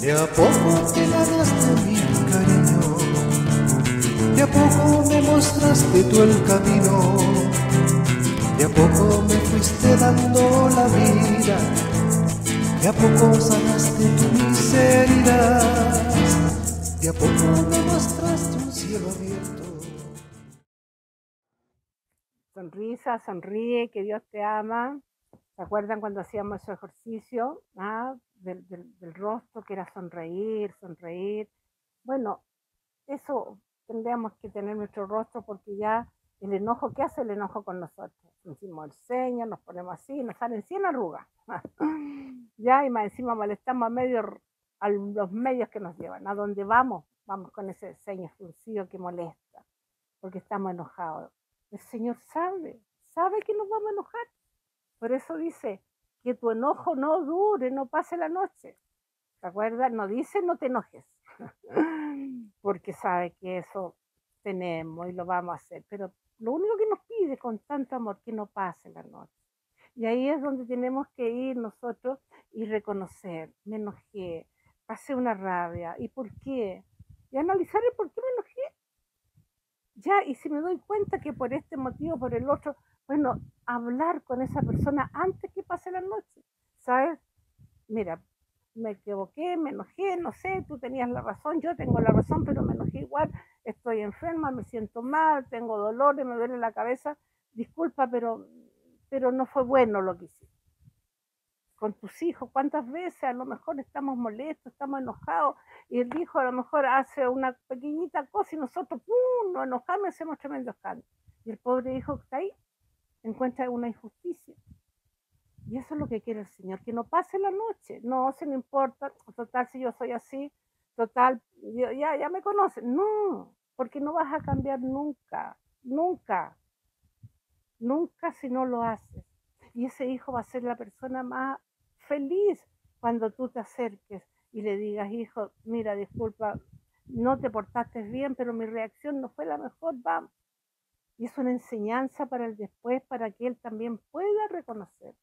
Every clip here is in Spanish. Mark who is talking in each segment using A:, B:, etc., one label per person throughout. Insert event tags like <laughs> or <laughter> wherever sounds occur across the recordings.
A: De a poco te ganaste mi cariño, de a poco me mostraste tú el camino, de a poco me fuiste dando la vida, de a poco sanaste tu miseria, de a poco me mostraste un cielo abierto.
B: Sonrisa, sonríe, que Dios te ama. ¿Se acuerdan cuando hacíamos ese ejercicio ah, del, del, rostro, que era sonreír, sonreír? Bueno, eso tendríamos que tener nuestro rostro porque ya el enojo, ¿qué hace el enojo con nosotros? Hicimos el ceño, nos ponemos así, nos salen 100 arrugas. <laughs> ya, y más encima molestamos a, medio, a los medios que nos llevan. A dónde vamos, vamos con ese ceño fruncido que molesta, porque estamos enojados. El Señor sabe, sabe que nos vamos a enojar. Por eso dice que tu enojo no dure, no pase la noche. ¿Te acuerdas? No dice no te enojes, <laughs> porque sabe que eso tenemos y lo vamos a hacer. Pero lo único que nos pide con tanto amor que no pase la noche. Y ahí es donde tenemos que ir nosotros y reconocer, me enojé, pasé una rabia, ¿y por qué? Y analizar el por qué me enojé. Ya, y si me doy cuenta que por este motivo, por el otro, bueno, hablar con esa persona antes pase la noche, ¿sabes? Mira, me equivoqué, me enojé, no sé, tú tenías la razón, yo tengo la razón, pero me enojé igual, estoy enferma, me siento mal, tengo dolores, me duele la cabeza, disculpa, pero, pero no fue bueno lo que hiciste. Con tus hijos, ¿cuántas veces a lo mejor estamos molestos, estamos enojados, y el hijo a lo mejor hace una pequeñita cosa y nosotros, ¡pum!, nos enojamos y hacemos tremendo escándalo. Y el pobre hijo que está ahí encuentra una injusticia. Y eso es lo que quiere el Señor, que no pase la noche. No, se le importa, total, si yo soy así, total, ya, ya me conocen. No, porque no vas a cambiar nunca, nunca, nunca si no lo haces. Y ese hijo va a ser la persona más feliz cuando tú te acerques y le digas, hijo, mira, disculpa, no te portaste bien, pero mi reacción no fue la mejor, vamos. Y es una enseñanza para el después, para que él también pueda reconocer.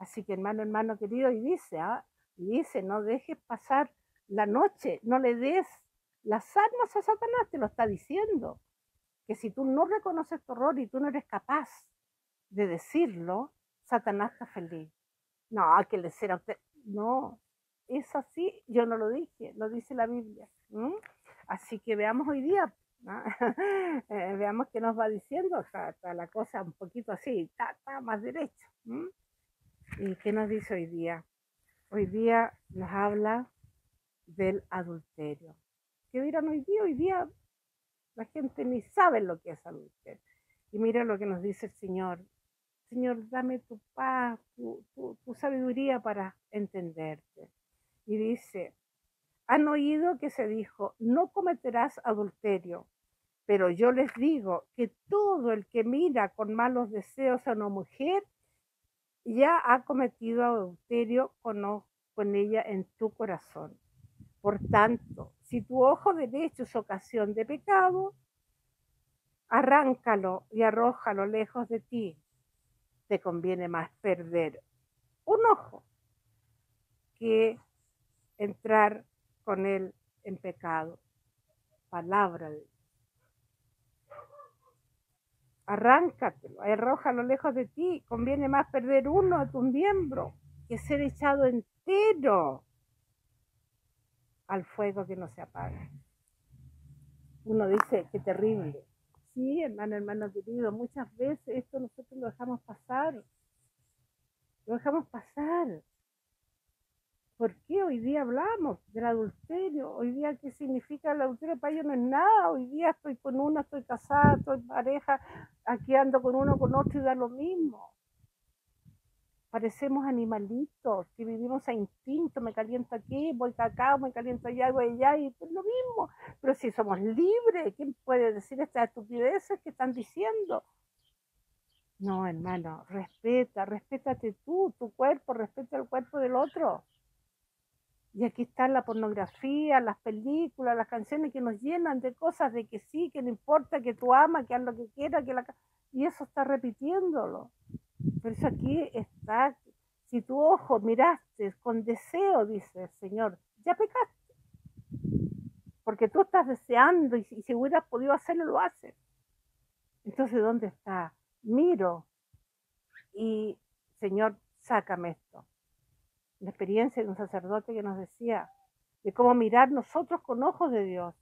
B: Así que hermano, hermano querido, y dice, ¿ah? dice, no dejes pasar la noche, no le des las armas a Satanás, te lo está diciendo. Que si tú no reconoces tu error y tú no eres capaz de decirlo, Satanás está feliz. No, que le será usted. No, es así, yo no lo dije, lo dice la Biblia. Así que veamos hoy día, <laughs> eh, veamos qué nos va diciendo, o sea, la cosa un poquito así, está, más derecho. ¿Y qué nos dice hoy día? Hoy día nos habla del adulterio. ¿Qué dirán hoy día? Hoy día la gente ni sabe lo que es adulterio. Y mira lo que nos dice el Señor. Señor, dame tu paz, tu, tu sabiduría para entenderte. Y dice, han oído que se dijo, no cometerás adulterio, pero yo les digo que todo el que mira con malos deseos a una mujer ya ha cometido adulterio con, ella en tu corazón. Por tanto, si tu ojo derecho es ocasión de pecado, arráncalo y arrójalo lejos de ti. Te conviene más perder un ojo que entrar con él en pecado. Palabra de Dios. Arráncatelo, arrójalo lejos de ti. Conviene más perder uno de tus miembros que ser echado entero al fuego que no se apaga. Uno dice, qué terrible. Sí, hermano, hermano querido, muchas veces esto nosotros lo dejamos pasar. Lo dejamos pasar. ¿Por qué hoy día hablamos del adulterio? Hoy día, ¿qué significa el adulterio? Para ellos no es nada. Hoy día estoy con una, estoy casada, estoy pareja, aquí ando con uno, con otro y da lo mismo. Parecemos animalitos que vivimos a instinto, me caliento aquí, voy acá, me caliento allá, voy allá y es lo mismo. Pero si somos libres, ¿quién puede decir estas estupideces que están diciendo? No, hermano, respeta, respétate tú, tu cuerpo, respeta el cuerpo del otro. Y aquí está la pornografía, las películas, las canciones que nos llenan de cosas de que sí, que no importa, que tú amas, que haz lo que quieras, que la... Y eso está repitiéndolo. Por eso aquí está, si tu ojo miraste con deseo, dice el Señor, ya pecaste. Porque tú estás deseando y si, hubieras podido hacerlo, lo haces. Entonces, ¿dónde está? Miro y, Señor, sácame esto. La experiencia de un sacerdote que nos decía de cómo mirar nosotros con ojos de Dios.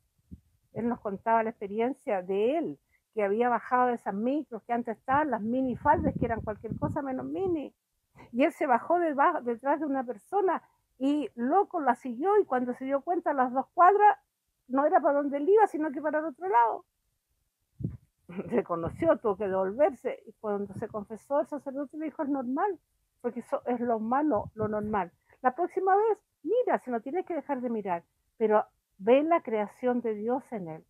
B: Él nos contaba la experiencia de él, que había bajado de esas micros que antes estaban, las mini faldas, que eran cualquier cosa menos mini. Y él se bajó detrás de una persona y loco la siguió y cuando se dio cuenta las dos cuadras no era para donde él iba, sino que para el otro lado. <laughs> Reconoció, tuvo que devolverse y cuando se confesó el sacerdote le dijo es normal, porque eso es lo humano, lo normal. La próxima vez, mira, si no tienes que dejar de mirar, pero ve la creación de Dios en él.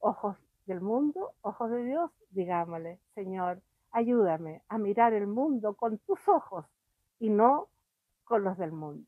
B: Ojos del mundo, ojos de Dios, digámosle, Señor, ayúdame a mirar el mundo con tus ojos y no con los del mundo.